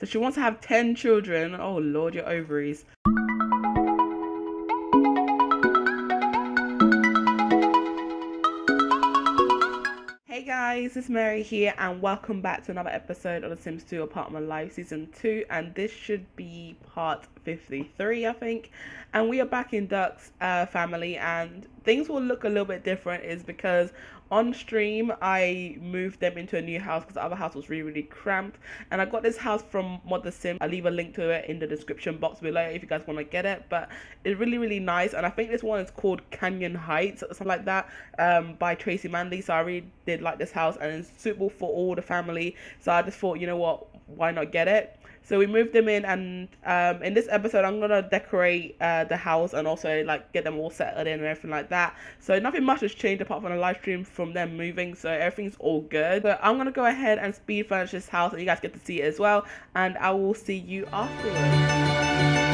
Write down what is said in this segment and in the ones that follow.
So she wants to have 10 children. Oh, Lord, your ovaries. Hey guys, it's Mary here, and welcome back to another episode of The Sims 2 Apartment Life Season 2. And this should be part 53, I think. And we are back in Dirk's uh, family, and things will look a little bit different, is because on stream I moved them into a new house because the other house was really, really cramped. And I got this house from Mod The Sim. I'll leave a link to it in the description box below if you guys want to get it. But it's really, really nice. And I think this one is called Canyon Heights, something like that, um, by Tracy Manley. So I really did like this house, and it's suitable for all the family. So I just thought, you know what, why not get it? So we moved them in, and um, in this episode, I'm gonna decorate uh, the house and also like get them all settled in and everything like that. So nothing much has changed apart from the live stream from them moving. So everything's all good. So I'm gonna go ahead and speed furnish this house, and you guys get to see it as well. And I will see you afterwards.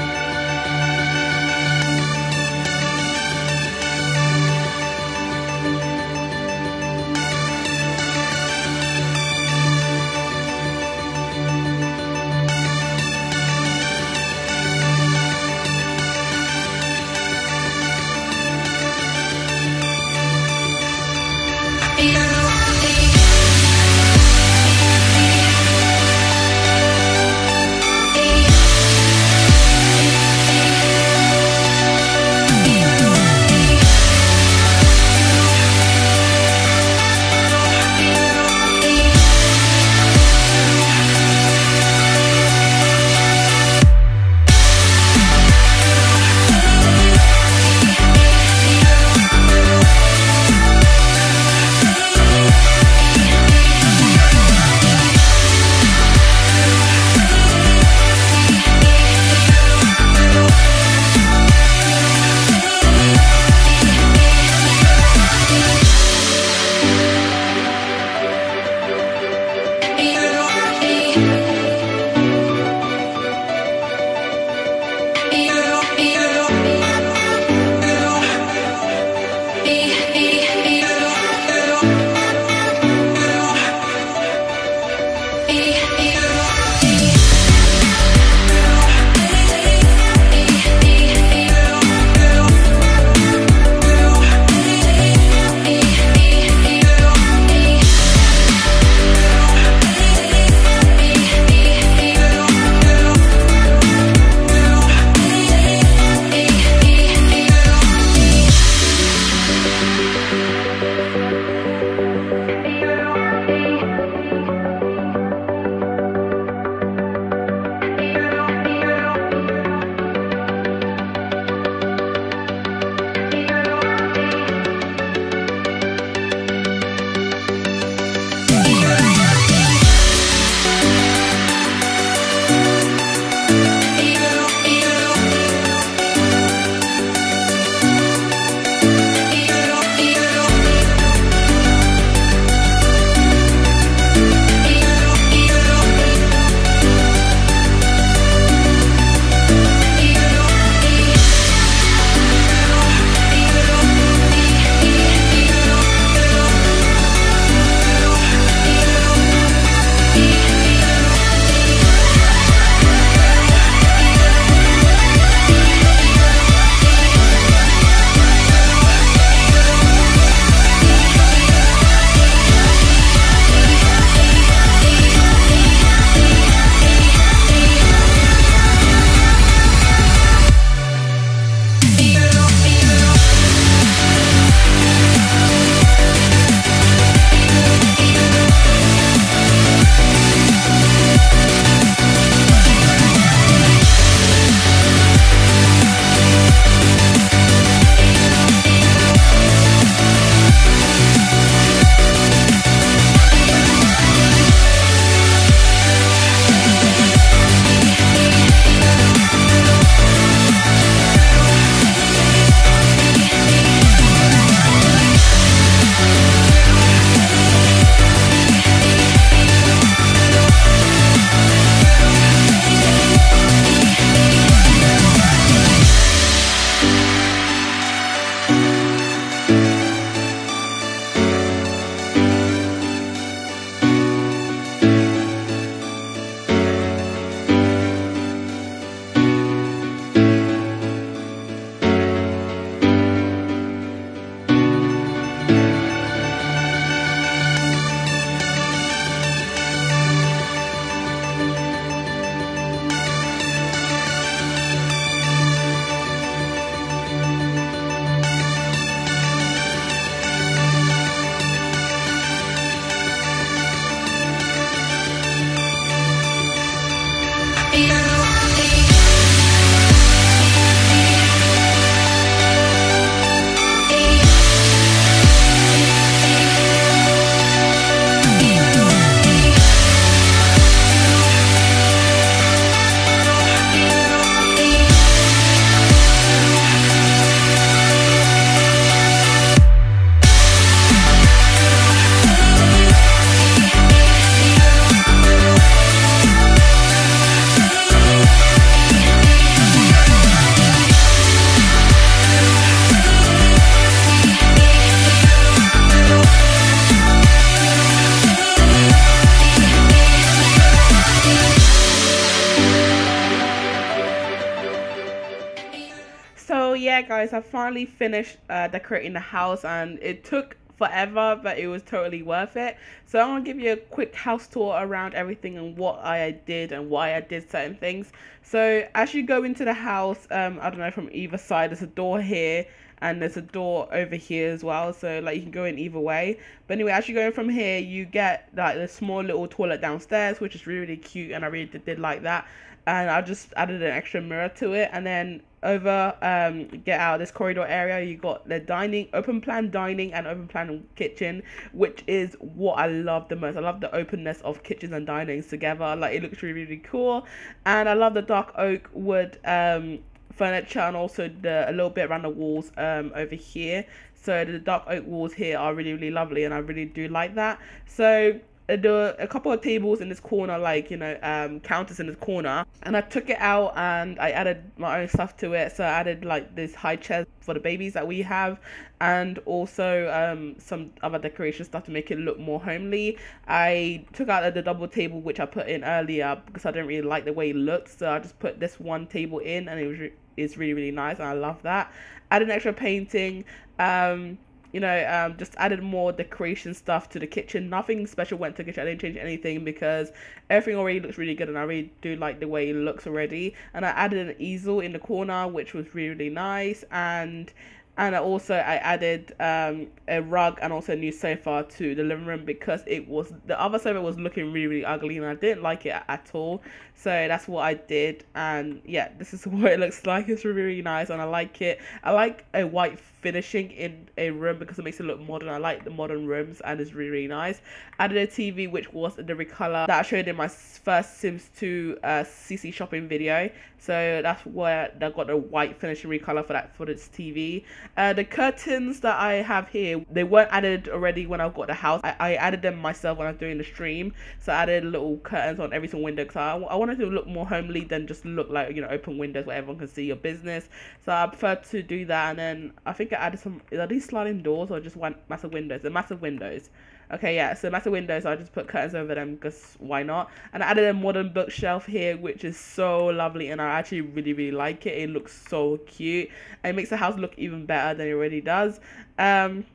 Finally finished uh, decorating the house, and it took forever, but it was totally worth it. So I'm gonna give you a quick house tour around everything and what I did and why I did certain things. So as you go into the house, um, I don't know from either side, there's a door here and there's a door over here as well so like you can go in either way but anyway as you go in from here you get like the small little toilet downstairs which is really, really cute and i really did, did like that and i just added an extra mirror to it and then over um get out of this corridor area you got the dining open plan dining and open plan kitchen which is what i love the most. I love the openness of kitchens and dinings together. Like it looks really really cool. And i love the dark oak wood um furniture and also the a little bit around the walls um over here. So the dark oak walls here are really really lovely and i really do like that. So the a couple of tables in this corner like you know um counters in this corner. And i took it out and i added my own stuff to it. So i added like this high chair for the babies that we have and also um some other decoration stuff to make it look more homely. I took out the double table which i put in earlier because i didn't really like the way it looked. So i just put this one table in and it was re- it's really really nice and i love that. Added an extra painting. Um you know, um, just added more decoration stuff to the kitchen. Nothing special went to the kitchen. I didn't change anything because everything already looks really good and I really do like the way it looks already. And I added an easel in the corner, which was really, really nice. And and also I added um, a rug and also a new sofa to the living room because it was the other sofa was looking really really ugly and I didn't like it at all. So that's what I did. And yeah this is what it looks like. It's really, really nice and I like it. I like a white finishing in a room because it makes it look modern. I like the modern rooms and it's really really nice. Added a TV which was the recolor that I showed in my first Sims 2 uh, CC shopping video. So that's where I got the white finishing recolor for that for this TV uh, the curtains that I have here, they weren't added already when I got the house. I, I added them myself when I was doing the stream. So I added little curtains on every single window because I, I wanted to look more homely than just look like, you know, open windows where everyone can see your business. So I prefer to do that. And then I think I added some, are these sliding doors or just one massive windows? The massive windows. Okay, yeah, so massive windows, I just put curtains over them because why not? And I added a modern bookshelf here, which is so lovely, and I actually really, really like it. It looks so cute, it makes the house look even better than it already does. Um,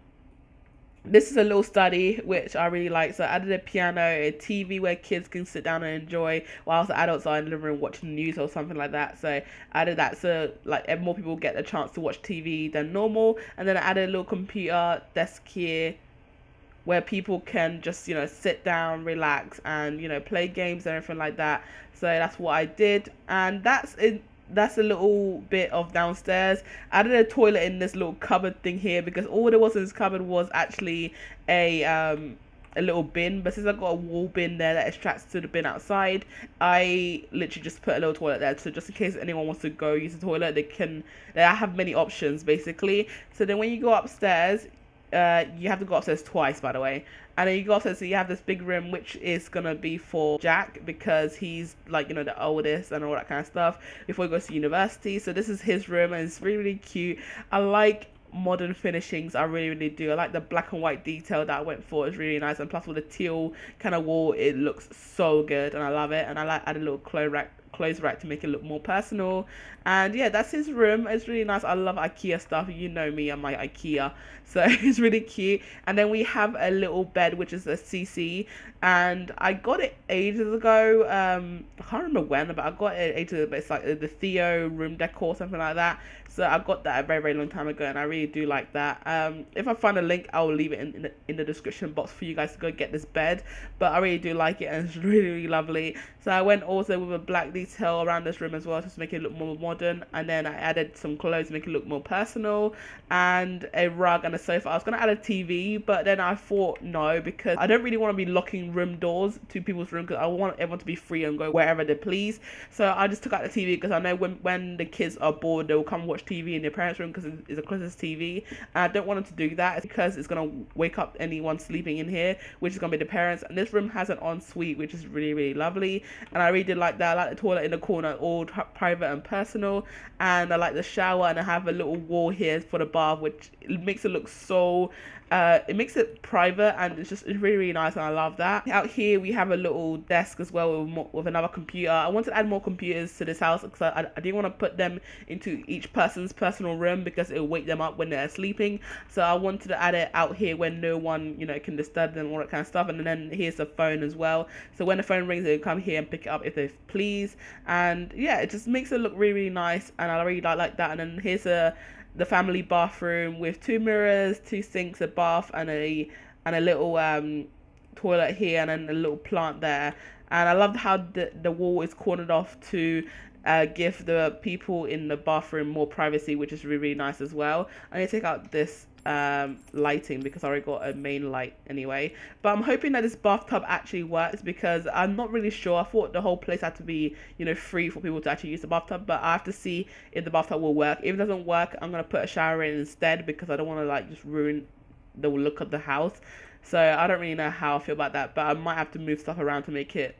this is a little study which I really like. So I added a piano, a TV where kids can sit down and enjoy, whilst the adults are in the living room watching news or something like that. So I added that so like more people get the chance to watch TV than normal. And then I added a little computer desk here where people can just you know sit down relax and you know play games and everything like that. So that's what i did. And that's it that's a little bit of downstairs. I added a toilet in this little cupboard thing here because all there was in this cupboard was actually a um a little bin. But since i got a wall bin there that extracts to the bin outside i literally just put a little toilet there. So just in case anyone wants to go use the toilet they can they have many options basically. So then when you go upstairs uh, you have to go upstairs twice, by the way. And then you go upstairs, so you have this big room, which is gonna be for Jack because he's like you know the oldest and all that kind of stuff before he goes to university. So this is his room, and it's really really cute. I like modern finishings I really really do I like the black and white detail that I went for it's really nice and plus with the teal kind of wall it looks so good and I love it and I like add a little clothes rack clothes rack to make it look more personal. And yeah that's his room. It's really nice. I love ikea stuff. You know me i'm my ikea. So it's really cute. And then we have a little bed which is a cc and i got it ages ago. Um i can't remember when but i got it ages ago. But it's like the theo room decor something like that so i got that a very very long time ago and i really do like that um if i find a link i'll leave it in, in the, in the description box for you guys to go get this bed but i really do like it and it's really really lovely so i went also with a black detail around this room as well just to make it look more modern and then I added some clothes to make it look more personal and a rug and a sofa. I was going to add a TV but then I thought no because I don't really want to be locking room doors to people's room because I want everyone to be free and go wherever they please. So I just took out the TV because I know when, when the kids are bored they will come watch TV in their parents' room because it's the closest TV and I don't want them to do that because it's going to wake up anyone sleeping in here which is going to be the parents and this room has an ensuite which is really really lovely and I really did like that. I like the toilet in the corner all private and personal and I like the shower and I have a little wall here for the bath which makes it look so uh, it makes it private and it's just it's really really nice and I love that. Out here we have a little desk as well with, more, with another computer. I wanted to add more computers to this house because I, I didn't want to put them into each person's personal room because it will wake them up when they're sleeping. So I wanted to add it out here when no one you know can disturb them all that kind of stuff. And then here's the phone as well. So when the phone rings, they come here and pick it up if they please. And yeah, it just makes it look really really nice and I really like like that. And then here's a the family bathroom with two mirrors, two sinks, a bath, and a and a little um, toilet here, and then a little plant there. And I love how the the wall is cornered off to uh, give the people in the bathroom more privacy, which is really, really nice as well. I need to take out this um, lighting because I already got a main light anyway. But I'm hoping that this bathtub actually works because I'm not really sure. I thought the whole place had to be, you know, free for people to actually use the bathtub, but I have to see if the bathtub will work. If it doesn't work, I'm gonna put a shower in instead because I don't want to like just ruin the look of the house. So I don't really know how I feel about that, but I might have to move stuff around to make it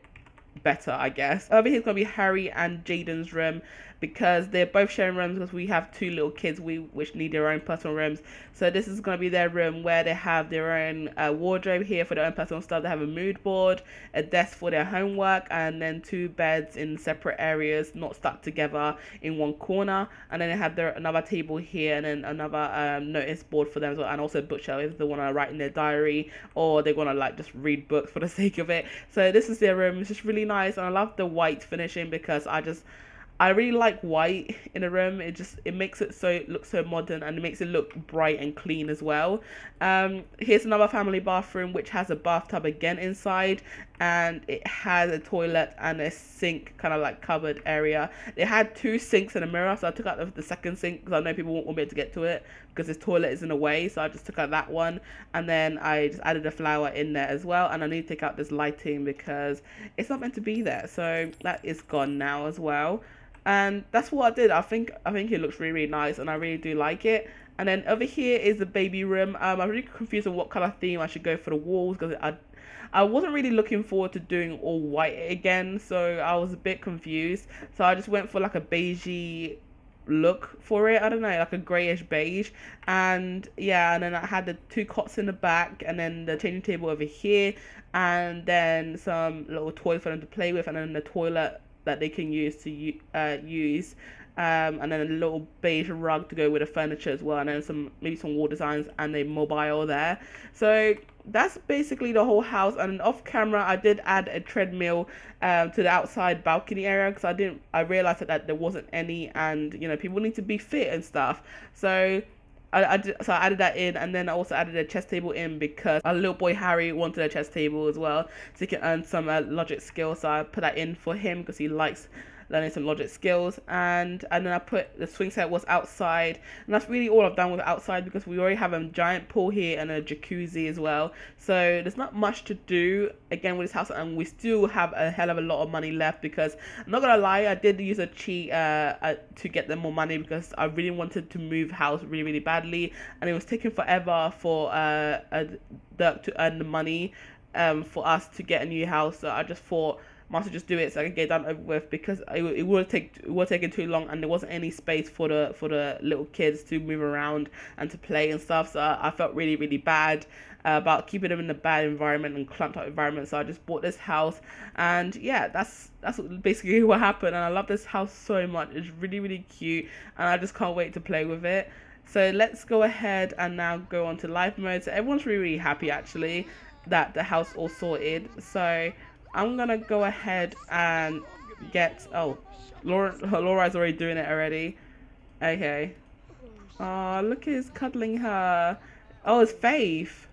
better, I guess. Over here is to be Harry and Jaden's room because they're both sharing rooms because we have two little kids we which need their own personal rooms. So this is going to be their room where they have their own uh, wardrobe here for their own personal stuff. They have a mood board, a desk for their homework, and then two beds in separate areas, not stuck together in one corner. And then they have their another table here, and then another um, notice board for them as well, and also bookshelf if they want to write in their diary or they want to like just read books for the sake of it. So this is their room. It's just really nice, and I love the white finishing because I just I really like white in a room. It just it makes it so it looks so modern and it makes it look bright and clean as well. Um, here's another family bathroom which has a bathtub again inside and it has a toilet and a sink kind of like covered area. It had two sinks and a mirror, so I took out the, the second sink because I know people won't, want me to get to it because this toilet is in the way. So I just took out that one and then I just added a flower in there as well. And I need to take out this lighting because it's not meant to be there. So that is gone now as well and that's what I did. I think I think it looks really really nice, and I really do like it. And then over here is the baby room. Um, I'm really confused on what color theme I should go for the walls because I I wasn't really looking forward to doing all white again, so I was a bit confused. So I just went for like a beigey look for it. I don't know, like a grayish beige. And yeah, and then I had the two cots in the back, and then the changing table over here, and then some little toys for them to play with, and then the toilet that they can use to uh, use um, and then a little beige rug to go with the furniture as well, and then some maybe some wall designs and a mobile there. So that's basically the whole house. And off camera, I did add a treadmill um, to the outside balcony area because I didn't. I realized that, that there wasn't any, and you know people need to be fit and stuff. So I, I did, so I added that in, and then I also added a chess table in because our little boy Harry wanted a chess table as well, so he can earn some uh, logic skills. So I put that in for him because he likes learning some logic skills and and then I put the swing set was outside and that's really all I've done with outside because we already have a giant pool here and a jacuzzi as well. So there's not much to do again with this house and we still have a hell of a lot of money left because I'm not gonna lie I did use a cheat uh, uh, to get them more money because I really wanted to move house really really badly and it was taking forever for uh, a, Dirk to earn the money um, for us to get a new house. So I just thought might just do it so I can get done over with because it, it would take it would taking too long and there wasn't any space for the for the little kids to move around and to play and stuff. So I, I felt really really bad uh, about keeping them in a bad environment and clumped up environment. So I just bought this house and yeah, that's that's basically what happened. And I love this house so much. It's really really cute and I just can't wait to play with it. So let's go ahead and now go on to live mode. So everyone's really, really happy actually that the house all sorted. So I'm gonna go ahead and get oh Laura Laura's already doing it already. Okay. Oh look he's cuddling her. Oh it's Faith.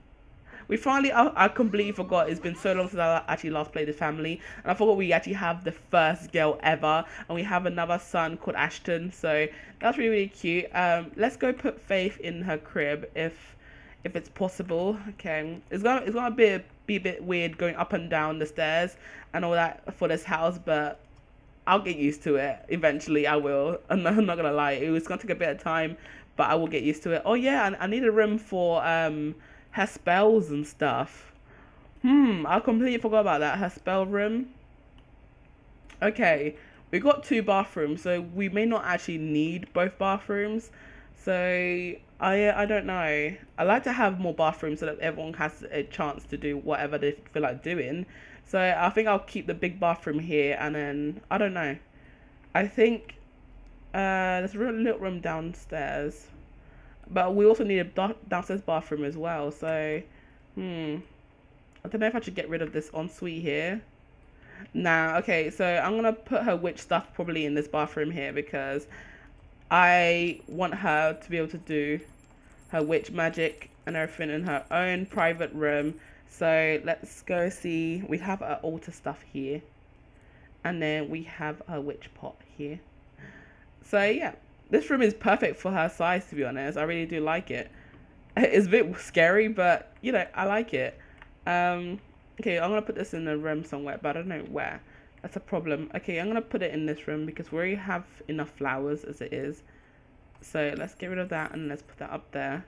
We finally I, I completely forgot it's been so long since I actually last played the family and I forgot we actually have the first girl ever and we have another son called Ashton so that's really really cute. Um let's go put Faith in her crib if if it's possible. Okay. It's gonna it's gonna be be a bit weird going up and down the stairs and all that for this house, but I'll get used to it. Eventually, I will. I'm not, I'm not gonna lie. It was gonna take a bit of time, but I will get used to it. Oh yeah, I, I need a room for um her spells and stuff. Hmm, I completely forgot about that. Her spell room. Okay, we got two bathrooms, so we may not actually need both bathrooms. So I I don't know. I like to have more bathrooms so that everyone has a chance to do whatever they feel like doing. So I think I'll keep the big bathroom here, and then I don't know. I think uh, there's a little room downstairs, but we also need a downstairs bathroom as well. So hmm, I don't know if I should get rid of this ensuite here. Nah, okay, so I'm gonna put her witch stuff probably in this bathroom here because I want her to be able to do her witch magic and everything in her own private room. So let's go see. We have our altar stuff here. And then we have a witch pot here. So yeah, this room is perfect for her size to be honest. I really do like it. It's a bit scary, but you know, I like it. Um, okay, I'm gonna put this in a room somewhere, but I don't know where. That's a problem. Okay, I'm going to put it in this room because we already have enough flowers as it is. So let's get rid of that and let's put that up there.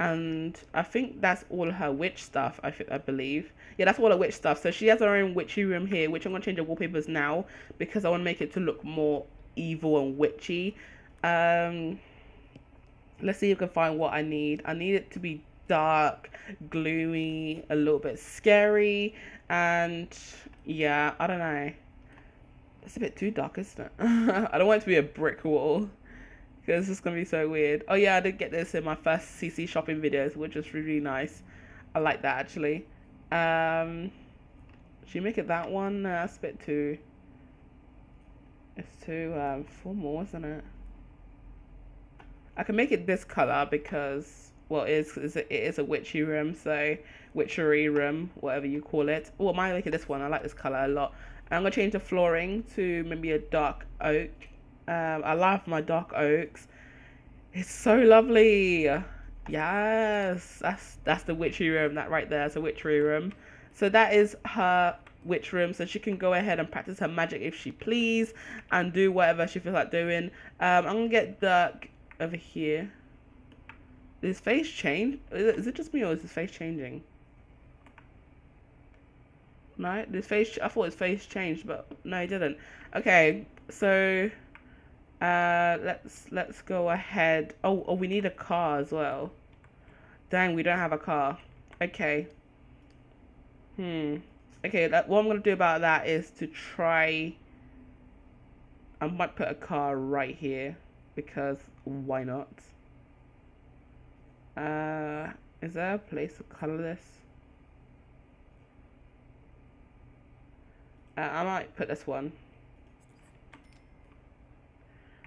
And I think that's all her witch stuff, I, I believe. Yeah, that's all her witch stuff. So she has her own witchy room here, which I'm going to change the wallpapers now because I want to make it to look more evil and witchy. Um, let's see if I can find what I need. I need it to be dark, gloomy, a little bit scary, and yeah, I don't know. It's a bit too dark, isn't it? I don't want it to be a brick wall because it's gonna be so weird. Oh yeah, I did get this in my first CC shopping videos, which was really nice. I like that actually. Um, should you make it that one? No, that's a bit too. It's too um, formal, isn't it? I can make it this color because well, it is, it is a witchy room, so witchery room, whatever you call it. Oh, I like this one. I like this color a lot. I'm gonna change the flooring to maybe a dark oak. Um, I love my dark oaks. It's so lovely. Yes, that's that's the witchy room. That right there is a witchery room. So that is her witch room, so she can go ahead and practice her magic if she please, and do whatever she feels like doing. Um, I'm gonna get dark over here. Is face change? Is it just me or is his face changing? No, his face. I thought his face changed, but no, he didn't. Okay, so uh, let's let's go ahead. Oh, oh, we need a car as well. Dang, we don't have a car. Okay. Hmm. Okay, that, what I'm gonna do about that is to try. I might put a car right here because why not? Is there a place to color this? Uh, I might put this one.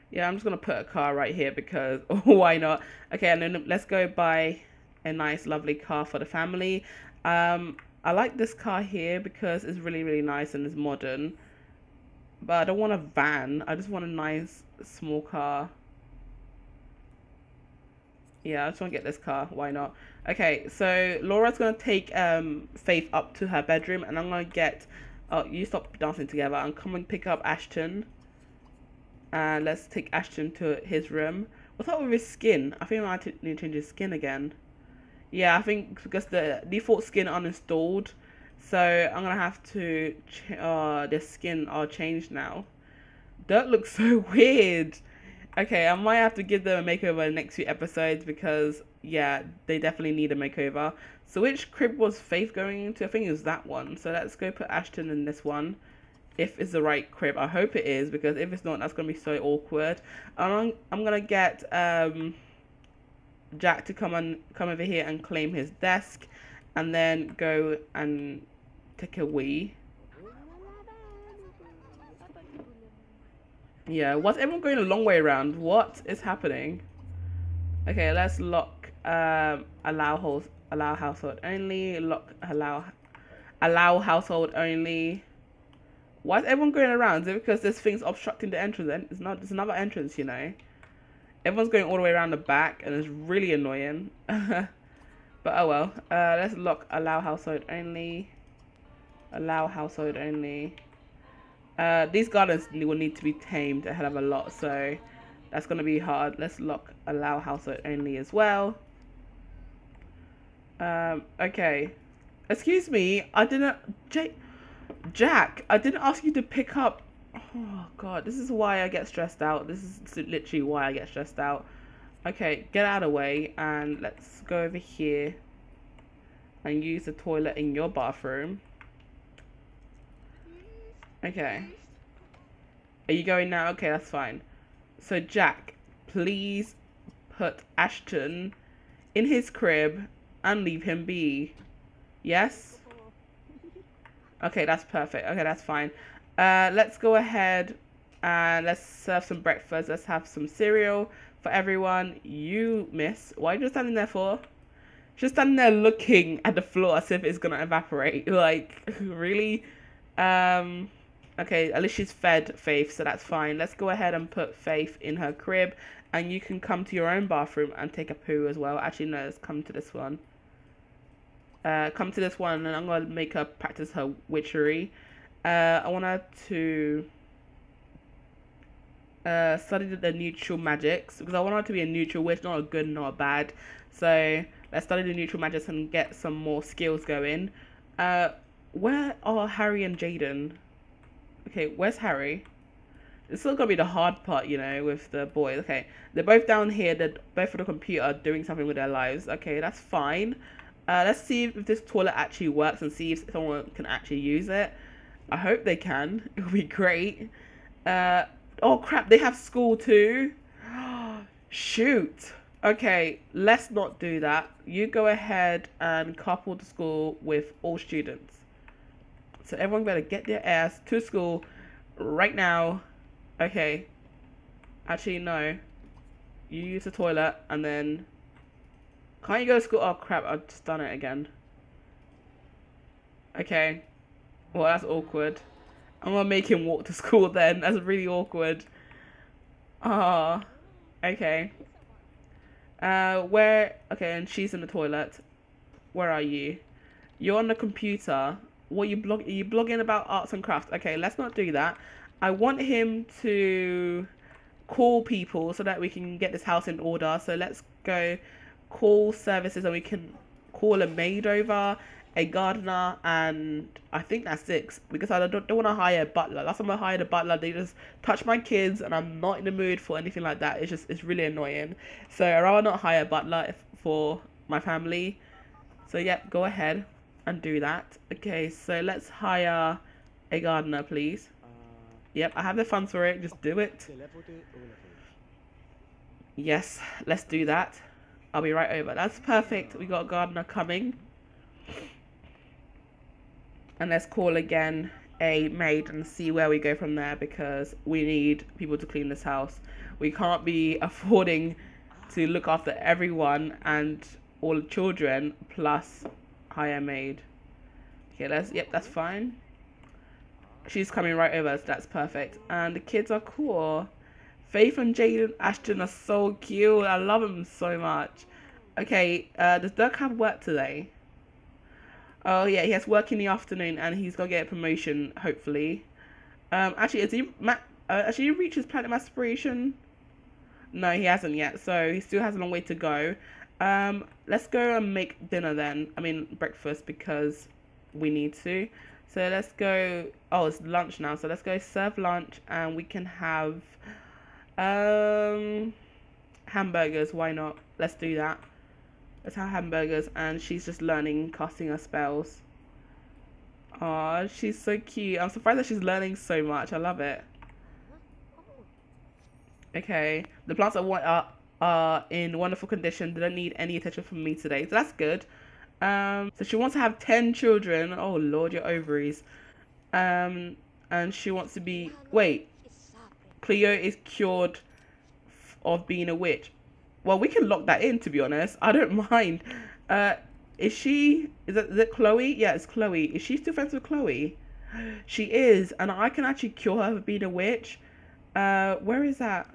Yeah, I'm just going to put a car right here because why not? Okay, and then let's go buy a nice, lovely car for the family. Um, I like this car here because it's really, really nice and it's modern. But I don't want a van. I just want a nice, small car. Yeah, I just want to get this car. Why not? Okay, so Laura's going to take um, Faith up to her bedroom, and I'm going to get... Oh, you stop dancing together. I'm coming to pick up Ashton. And let's take Ashton to his room. What's up with his skin? I think I need to change his skin again. Yeah, I think because the default skin uninstalled. So I'm going to have to... Uh, the skin are changed now. Dirk looks so weird. Okay, I might have to give them a makeover in the next few episodes because, yeah, they definitely need a makeover. So which crib was Faith going into? I think it was that one. So let's go put Ashton in this one. If it's the right crib. I hope it is because if it's not, that's going to be so awkward. I'm, I'm going to get um, Jack to come on, come over here and claim his desk. And then go and take a wee. Yeah, what's everyone going a long way around? What is happening? Okay, let's lock um allow house allow household only, lock allow allow household only. Why is everyone going around? Is it because this thing's obstructing the entrance? It's not it's another entrance, you know. Everyone's going all the way around the back and it's really annoying. but oh well. Uh let's lock allow household only. Allow household only. Uh, these gardens will need to be tamed a hell of a lot, so that's going to be hard. Let's lock allow household only as well. Um, okay. Excuse me, I didn't... J Jack, I didn't ask you to pick up... Oh, God, this is why I get stressed out. This is literally why I get stressed out. Okay, get out of the way and let's go over here and use the toilet in your bathroom. Okay. Are you going now? Okay, that's fine. So, Jack, please put Ashton in his crib and leave him be. Yes? Okay, that's perfect. Okay, that's fine. Uh, let's go ahead and let's serve some breakfast. Let's have some cereal for everyone. You, miss, why are you just standing there for? Just standing there looking at the floor as if it's gonna evaporate. Like, really? Um, okay, at least she's fed Faith, so that's fine. Let's go ahead and put Faith in her crib, and you can come to your own bathroom and take a poo as well. Actually, no, let's come to this one. Uh, come to this one, and I'm gonna make her practice her witchery. Uh, I want her to uh, study the neutral magics because I want her to be a neutral witch, not a good, not a bad. So let's study the neutral magics and get some more skills going. Uh, where are Harry and Jaden? Okay, where's Harry? It's still gonna be the hard part, you know, with the boys. Okay, they're both down here. They're both on the computer doing something with their lives. Okay, that's fine. Uh, let's see if this toilet actually works and see if someone can actually use it. I hope they can. It would be great. Uh, oh crap, they have school too. Shoot. Okay, let's not do that. You go ahead and couple the school with all students. So everyone better get their ass to school right now. Okay. Actually, no. You use the toilet and then... Can't you go to school? Oh crap, I've just done it again. Okay. Well, that's awkward. I'm gonna make him walk to school then. That's really awkward. Ah. okay. Uh, where? Okay, and she's in the toilet. Where are you? You're on the computer. What you blog? Are you blogging about arts and crafts? Okay, let's not do that. I want him to call people so that we can get this house in order. So let's go call services and we can call a maid over a gardener, and I think that's six because I don't, don't want to hire a butler. Last time I hired a butler, they just touch my kids, and I'm not in the mood for anything like that. It's just it's really annoying. So I'd rather not hire a butler if, for my family. So yeah, go ahead and do that. Okay, so let's hire a gardener, please. Yep, I have the funds for it. Just do it. Yes, let's do that. I'll be right over. That's perfect. We got a gardener coming. And let's call again a maid and see where we go from there because we need people to clean this house. We can't be affording to look after everyone and all the children plus hire maid. Okay, let's yep, that's fine. She's coming right over, so that's perfect. And the kids are cool. Faith and Jaden Ashton are so cute. I love them so much. Okay, uh, does Dirk have work today? Oh yeah, he has work in the afternoon, and he's gonna get a promotion hopefully. Um, actually, is he ma- uh, he reached his platinum aspiration? No, he hasn't yet. So he still has a long way to go. Um, let's go and make dinner then. I mean breakfast because we need to. So let's go. Oh, it's lunch now. So let's go serve lunch, and we can have um hamburgers. Why not? Let's do that. Let's have hamburgers, and she's just learning casting her spells. Aw, she's so cute. I'm surprised that she's learning so much. I love it. Okay, the plants are, are, are in wonderful condition. They don't need any attention from me today, so that's good. Um, so she wants to have 10 children. Oh, Lord, your ovaries. Um, and she wants to be... Wait. Cleo is cured of being a witch. Well, we can lock that in, to be honest. I don't mind. Uh, is she... Is it, is it Chloe? Yeah, it's Chloe. Is she still friends with Chloe? She is. And I can actually cure her for being a witch. Uh, where is that?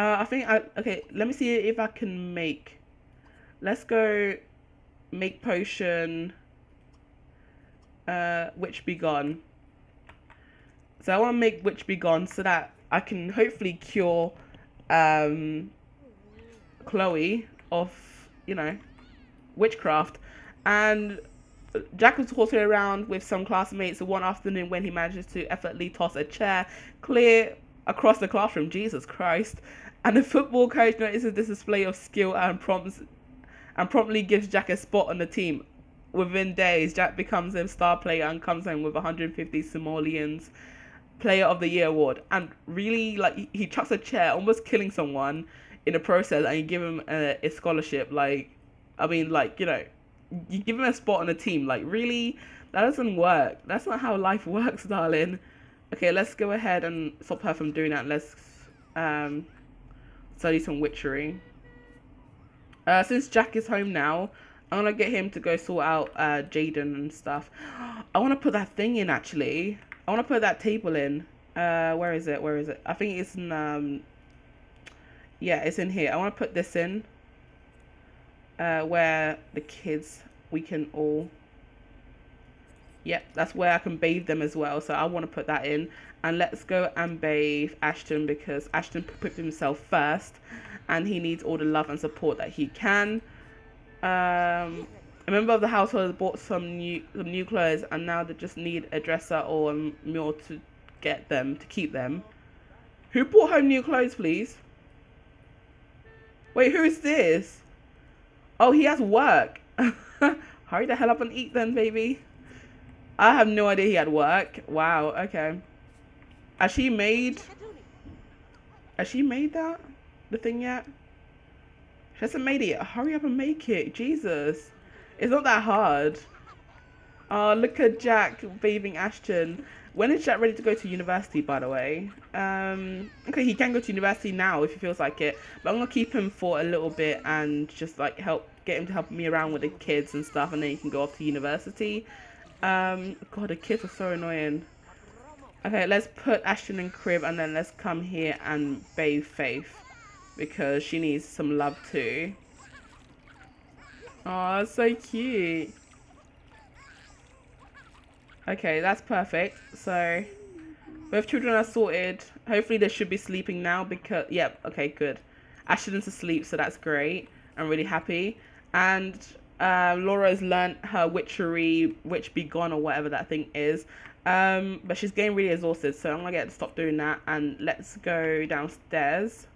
Uh, I think I... Okay, let me see if I can make... Let's go make potion uh, Witch Be Gone. So I want to make Witch Be Gone so that I can hopefully cure um, Chloe of, you know, witchcraft. And Jack was horsing around with some classmates one afternoon when he manages to effortlessly toss a chair clear across the classroom. Jesus Christ. And the football coach notices this display of skill and prompts and promptly gives Jack a spot on the team. Within days, Jack becomes a star player and comes home with 150 simoleons Player of the Year award. And really, like, he chucks a chair, almost killing someone in the process, and you give him a, a scholarship. Like, I mean, like, you know, you give him a spot on the team. Like, really, that doesn't work. That's not how life works, darling. Okay, let's go ahead and stop her from doing that. Let's um, study some witchery. Uh, since Jack is home now, I'm gonna get him to go sort out uh, Jaden and stuff. I want to put that thing in actually. I want to put that table in. Uh, where is it? Where is it? I think it's in. Um, yeah, it's in here. I want to put this in. Uh, where the kids we can all. Yep, that's where I can bathe them as well. So I want to put that in. And let's go and bathe Ashton because Ashton put himself first and he needs all the love and support that he can. Um, a member of the household has bought some new some new clothes and now they just need a dresser or a to get them to keep them. Who bought home new clothes, please? Wait, who is this? Oh, he has work. Hurry the hell up and eat then, baby. I have no idea he had work. Wow, okay. Has she made... Has she made that? The thing yet? She hasn't made it. Hurry up and make it. Jesus. It's not that hard. Oh, look at Jack bathing Ashton. When is Jack ready to go to university, by the way? Um, okay, he can go to university now if he feels like it. But I'm going to keep him for a little bit and just, like, help get him to help me around with the kids and stuff. And then he can go off to university. Um, God, the kids are so annoying. Okay, let's put Ashton in crib and then let's come here and bathe Faith. Because she needs some love too. Oh, so cute. Okay, that's perfect. So, both children are sorted. Hopefully they should be sleeping now because, yep, okay, good. Ashton's asleep, so that's great. I'm really happy. And uh, Laura's learned her witchery, witch be gone or whatever that thing is. Um, but she's getting really exhausted, so I'm gonna get to stop doing that and let's go downstairs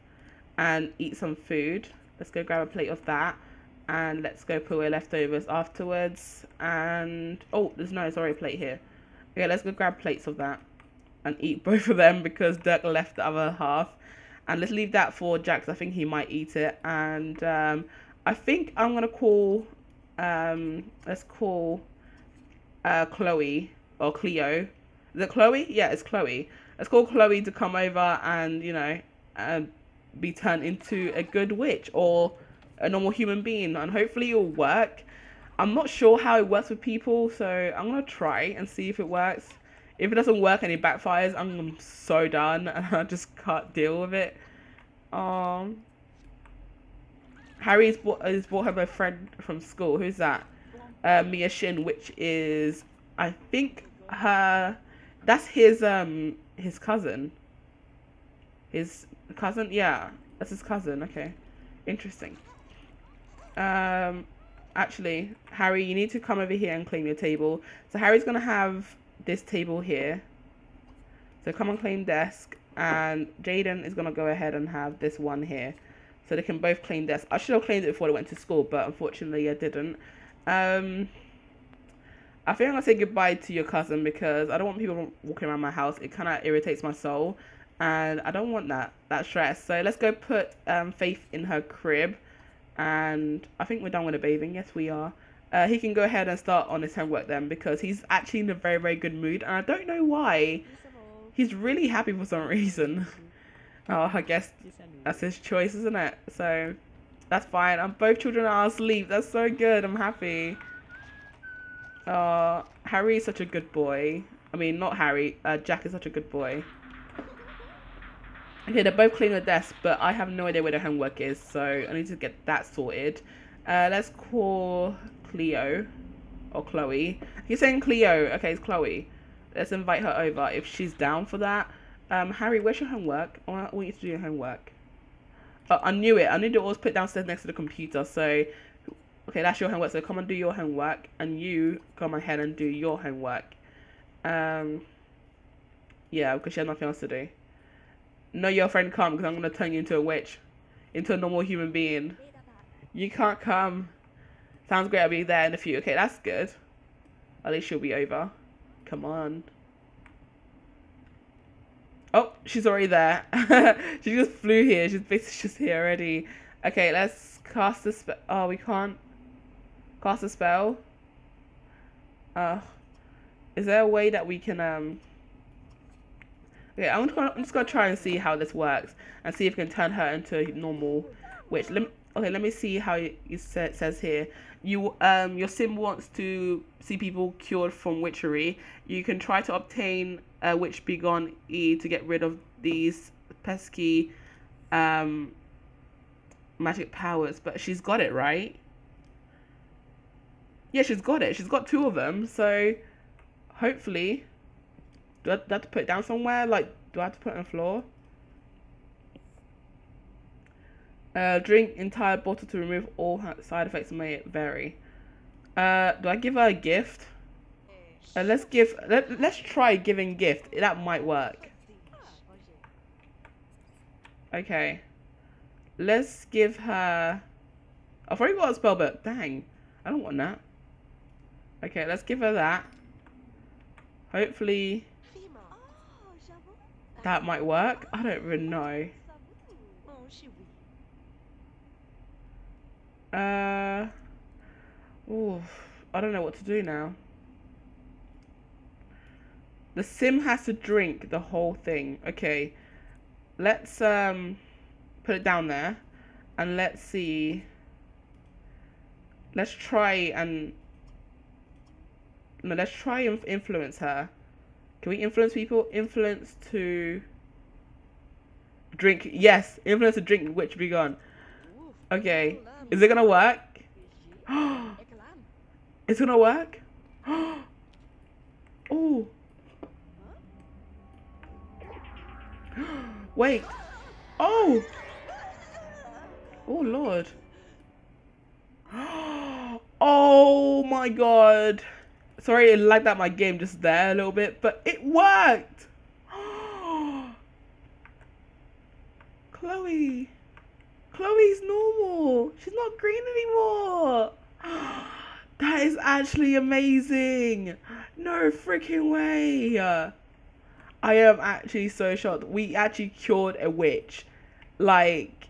and eat some food. Let's go grab a plate of that and let's go put away leftovers afterwards. And oh, there's no sorry plate here. Okay, let's go grab plates of that and eat both of them because Dirk left the other half. And let's leave that for Jack. I think he might eat it. And um, I think I'm gonna call. Um, let's call uh, Chloe or Cleo. Is it Chloe? Yeah, it's Chloe. Let's call Chloe to come over and, you know, and be turned into a good witch or a normal human being. And hopefully it'll work. I'm not sure how it works with people, so I'm going to try and see if it works. If it doesn't work and it backfires, I'm so done and I just can't deal with it. Um, Harry's brought, has brought home a friend from school. Who's that? Uh, Mia Shin, which is I think her that's his um his cousin. His cousin, yeah, that's his cousin. Okay, interesting. Um, actually, Harry, you need to come over here and claim your table. So Harry's gonna have this table here. So come and claim desk, and Jaden is gonna go ahead and have this one here. So they can both claim this. I should have claimed it before they went to school, but unfortunately I didn't. Um, I think I'm gonna say goodbye to your cousin because I don't want people walking around my house. It kind of irritates my soul, and I don't want that that stress. So let's go put um, Faith in her crib, and I think we're done with the bathing. Yes, we are. Uh, he can go ahead and start on his homework then because he's actually in a very very good mood, and I don't know why. He's really happy for some reason. oh, I guess that's his choice, isn't it? So that's fine. And both children are asleep. That's so good. I'm happy. Uh, Harry is such a good boy. I mean, not Harry. Uh, Jack is such a good boy. Okay, they're both cleaning the desk, but I have no idea where their homework is, so I need to get that sorted. Uh, let's call Cleo or Chloe. He's saying Cleo. Okay, it's Chloe. Let's invite her over if she's down for that. Um, Harry, where's your homework? I want you to do your homework. Oh, I knew it. I knew it was put downstairs next to the computer, so okay, that's your homework. So come and do your homework, and you come ahead and do your homework. Um, yeah, because she has nothing else to do. No, your friend come because I'm gonna turn you into a witch, into a normal human being. You can't come. Sounds great. I'll be there in a few. Okay, that's good. At least she'll be over. Come on. Oh, she's already there. she just flew here. She's basically just here already. Okay, let's cast a spell. Oh, we can't cast a spell. Uh, is there a way that we can um? Okay, I'm just, gonna, I'm just gonna try and see how this works and see if we can turn her into normal. Which let me, okay, let me see how it, it says here. You um your sim wants to see people cured from witchery. You can try to obtain a witch begone E to get rid of these pesky um magic powers, but she's got it right. Yeah, she's got it. She's got two of them, so hopefully do I, have to put it down somewhere? Like, do I have to put it on the floor? Uh, drink entire bottle to remove all side effects may vary. Uh, do I give her a gift? Uh, let's give. Let, let's try giving gift. That might work. Okay. Let's give her. I've already got a spell book. Dang, I don't want that. Okay, let's give her that. Hopefully that might work. I don't even know. Uh, ooh, I don't know what to do now. The sim has to drink the whole thing. Okay, let's um put it down there, and let's see. Let's try and no, let's try and influence her. Can we influence people? Influence to drink. Yes, influence to drink witch be gone. Okay, is it gonna work? it's gonna work. oh. Wait. Oh. Oh lord. Oh my god. Sorry it lagged out my game just there a little bit, but it worked! Chloe! Chloe's normal! She's not green anymore! That is actually amazing! No freaking way! I am actually so shocked. We actually cured a witch. Like,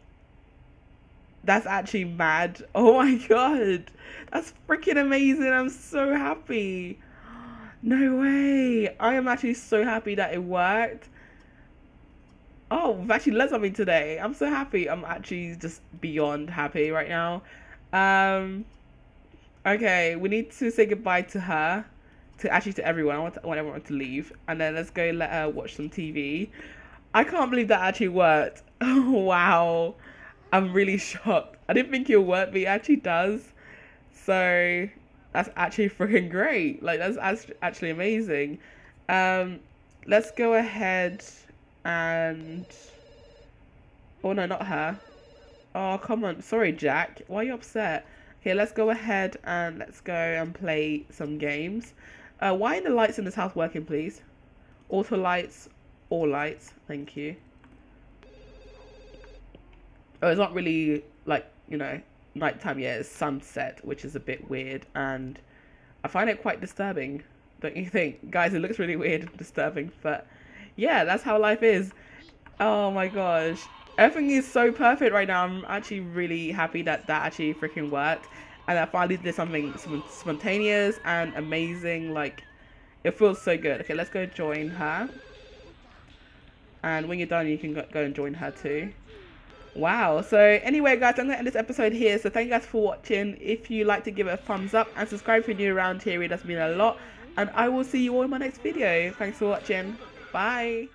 that's actually mad. Oh my god. That's freaking amazing. I'm so happy. No way. I am actually so happy that it worked. Oh, we've actually learned something today. I'm so happy. I'm actually just beyond happy right now. Um, okay, we need to say goodbye to her. To actually to everyone. I want, to, I want everyone to leave. And then let's go let her watch some TV. I can't believe that actually worked. Wow. I'm really shocked. I didn't think it would work, but it actually does. So that's actually freaking great. Like that's actually amazing. Um, let's go ahead and oh no, not her. Oh come on, sorry Jack. Why are you upset? Okay, let's go ahead and let's go and play some games. Uh, why are the lights in this house working, please? Auto lights, all lights. Thank you oh, it's not really like you know nighttime yet. It's sunset, which is a bit weird, and I find it quite disturbing. Don't you think, guys? It looks really weird and disturbing, but yeah, that's how life is. Oh my gosh, everything is so perfect right now. I'm actually really happy that that actually freaking worked, and I finally did something spontaneous and amazing. Like, it feels so good. Okay, let's go join her. And when you're done, you can go and join her too. Wow. So anyway, guys, I'm going to end this episode here. So thank you guys for watching. If you like to give it a thumbs up and subscribe if you're new around here, it does mean a lot. And I will see you all in my next video. Thanks for watching. Bye.